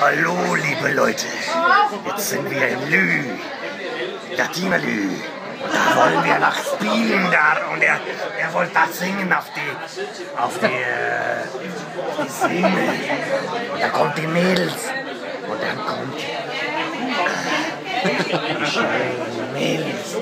Hallo, liebe Leute. Jetzt sind wir im Lü. Latina Lü. Und da wollen wir nach Spielen da. Und er, er wollte da singen auf die, auf die, äh, auf die Szene. Und da kommt die Mädels. Und dann kommt äh, die schönen Mädels.